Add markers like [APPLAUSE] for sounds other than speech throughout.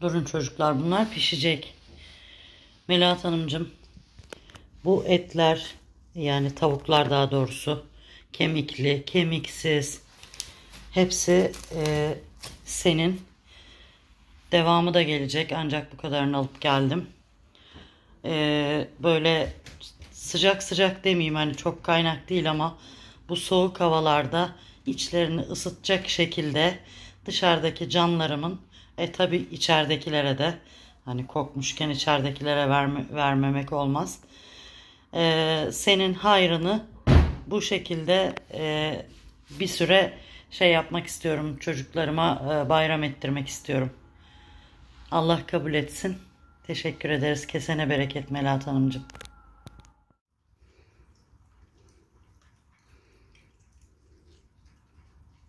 Durun çocuklar bunlar pişecek. Melahat Hanımcığım bu etler yani tavuklar daha doğrusu kemikli, kemiksiz hepsi e, senin. Devamı da gelecek ancak bu kadarını alıp geldim. E, böyle sıcak sıcak demeyeyim hani çok kaynak değil ama bu soğuk havalarda içlerini ısıtacak şekilde dışarıdaki canlarımın e tabi içeridekilere de hani kokmuşken içeridekilere verme, vermemek olmaz. E, senin hayrını bu şekilde e, bir süre şey yapmak istiyorum çocuklarıma e, bayram ettirmek istiyorum. Allah kabul etsin. Teşekkür ederiz. Kesene bereket Melahat Hanımcığım.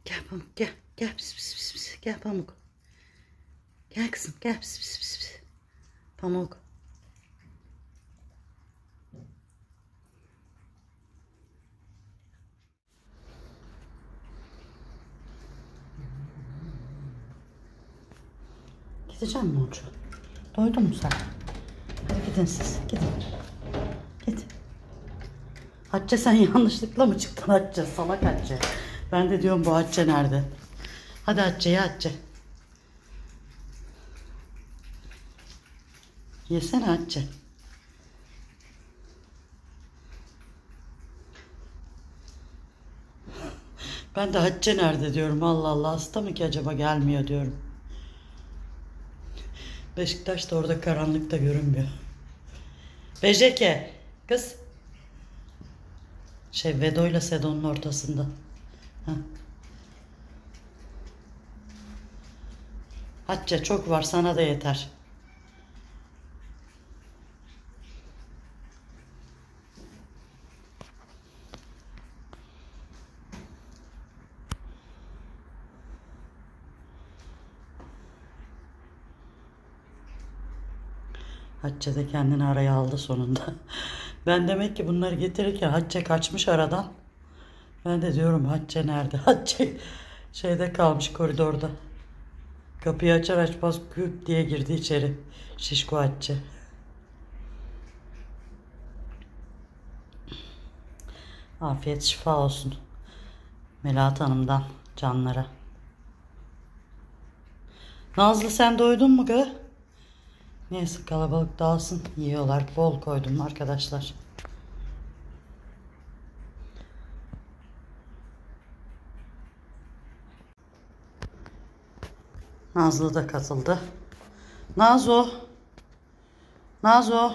Gel Pamuk gel. Gel pis pis pis pis. Gel Pamuk. Gel kızım gel pis pis pis pis. Pamuk. Gideceğim mi Ucu? Doydun mu sen? Hadi gidin siz. Gidin. Git. Hatice sen [LAUGHS] yanlışlıkla mı çıktın Hatice? Salak Hatice. Ben de diyorum bu Hatice nerede? Hadi Hatice ya Hatice. Yesene Hatice. Ben de Hatice nerede diyorum. Allah Allah hasta mı ki acaba gelmiyor diyorum. Beşiktaş da orada karanlıkta görünmüyor. Bejeke. Kız. Şey Vedo ile Sedon'un ortasında. Heh. Hatice çok var sana da yeter. Hatice de kendini araya aldı sonunda. [LAUGHS] Ben demek ki bunları getirirken Hatice kaçmış aradan. Ben de diyorum Hatice nerede? [LAUGHS] Hatice şeyde kalmış koridorda. Kapıyı açar açmaz küp diye girdi içeri. Şişko Hatice. Afiyet şifa olsun. Melahat Hanım'dan canlara. Nazlı sen doydun mu gı? Neyse kalabalık dağılsın. Yiyorlar. Bol koydum arkadaşlar. Nazlı da katıldı. Nazo. Nazo.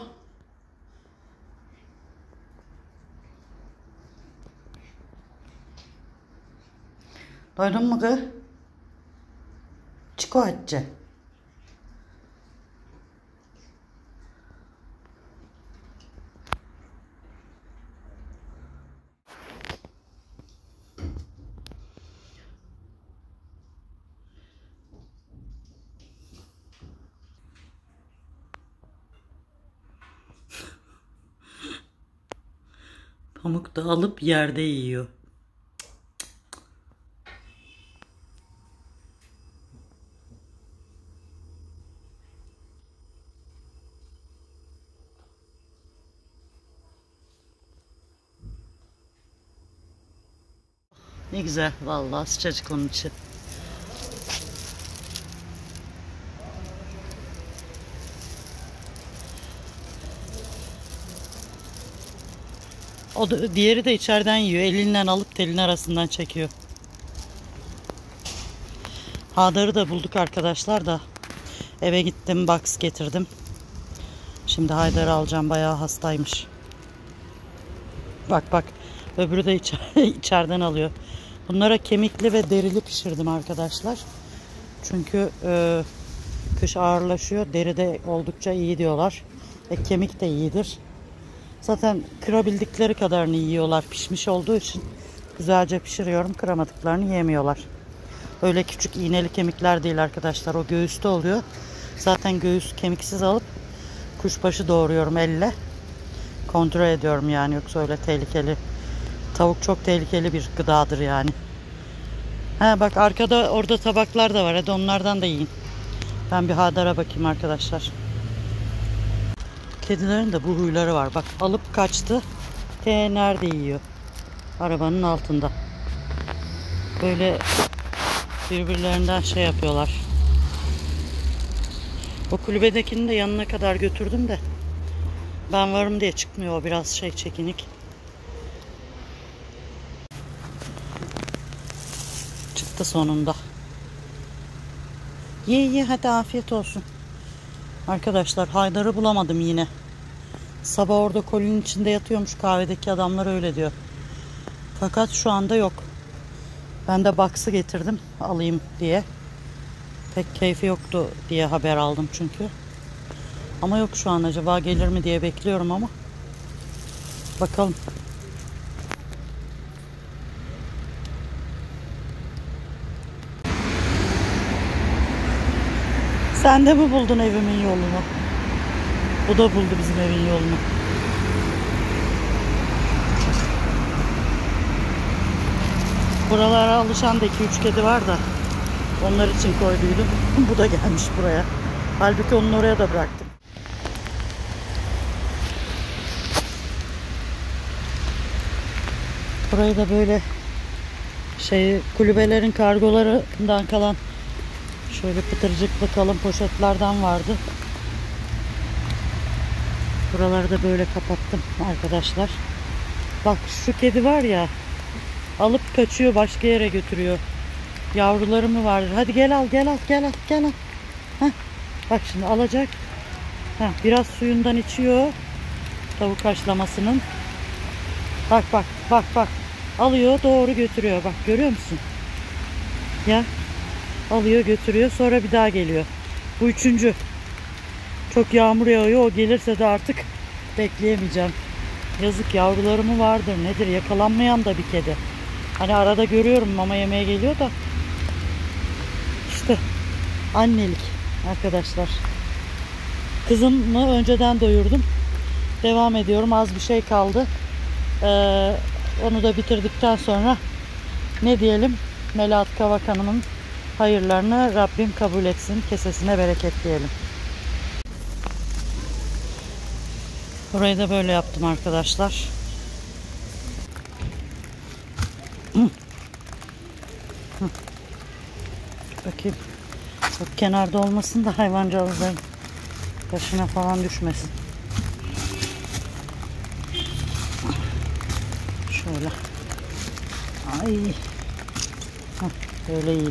Doydun mu kız? Çiko Hatice. Pamuk da alıp yerde yiyor. Ne güzel vallahi sıcacık onun O da, diğeri de içeriden yiyor. Elinden alıp telin arasından çekiyor. Hadar'ı da bulduk arkadaşlar da. Eve gittim box getirdim. Şimdi Haydar'ı alacağım. Bayağı hastaymış. Bak bak. Öbürü de içer [LAUGHS] içeriden alıyor. Bunlara kemikli ve derili pişirdim arkadaşlar. Çünkü e, kış ağırlaşıyor. Deri de oldukça iyi diyorlar. E, kemik de iyidir. Zaten kırabildikleri kadarını yiyorlar pişmiş olduğu için. Güzelce pişiriyorum. Kıramadıklarını yemiyorlar. Öyle küçük iğneli kemikler değil arkadaşlar. O göğüste oluyor. Zaten göğüs kemiksiz alıp kuşbaşı doğruyorum elle. Kontrol ediyorum yani yoksa öyle tehlikeli. Tavuk çok tehlikeli bir gıdadır yani. Ha bak arkada orada tabaklar da var. Hadi onlardan da yiyin. Ben bir Hadar'a bakayım arkadaşlar. Kedilerin de bu huyları var. Bak alıp kaçtı. T nerede yiyor? Arabanın altında. Böyle birbirlerinden şey yapıyorlar. O kulübedekini de yanına kadar götürdüm de ben varım diye çıkmıyor o biraz şey çekinik. Çıktı sonunda. Ye ye hadi afiyet olsun. Arkadaşlar Haydar'ı bulamadım yine. Sabah orada kolinin içinde yatıyormuş kahvedeki adamlar öyle diyor. Fakat şu anda yok. Ben de baksı getirdim alayım diye. Pek keyfi yoktu diye haber aldım çünkü. Ama yok şu an acaba gelir mi diye bekliyorum ama. Bakalım. Sen de mi buldun evimin yolunu? Bu da buldu bizim evin yolunu. Buralara alışan da 2-3 kedi var da onlar için koyduydum. [LAUGHS] Bu da gelmiş buraya. Halbuki onun oraya da bıraktım. Burayı da böyle şey kulübelerin kargolarından kalan şöyle pıtırcıklı kalın poşetlerden vardı. Buraları da böyle kapattım arkadaşlar. Bak şu kedi var ya alıp kaçıyor başka yere götürüyor. Yavruları mı vardır? Hadi gel al gel al gel al gel al. Heh, bak şimdi alacak. Heh, biraz suyundan içiyor. Tavuk haşlamasının. Bak bak bak bak. Alıyor doğru götürüyor. Bak görüyor musun? Ya. Alıyor götürüyor sonra bir daha geliyor. Bu üçüncü. Çok yağmur yağıyor. O gelirse de artık bekleyemeyeceğim. Yazık yavruları mı vardır nedir yakalanmayan da bir kedi. Hani arada görüyorum mama yemeye geliyor da. İşte annelik arkadaşlar. Kızımı önceden doyurdum. Devam ediyorum. Az bir şey kaldı. Ee, onu da bitirdikten sonra ne diyelim Melahat Kavak Hanım'ın hayırlarını Rabbim kabul etsin. Kesesine bereket diyelim. Burayı da böyle yaptım arkadaşlar. Bakayım. Çok kenarda olmasın da hayvancağızların başına falan düşmesin. Şöyle. Ay. Heh, böyle iyi.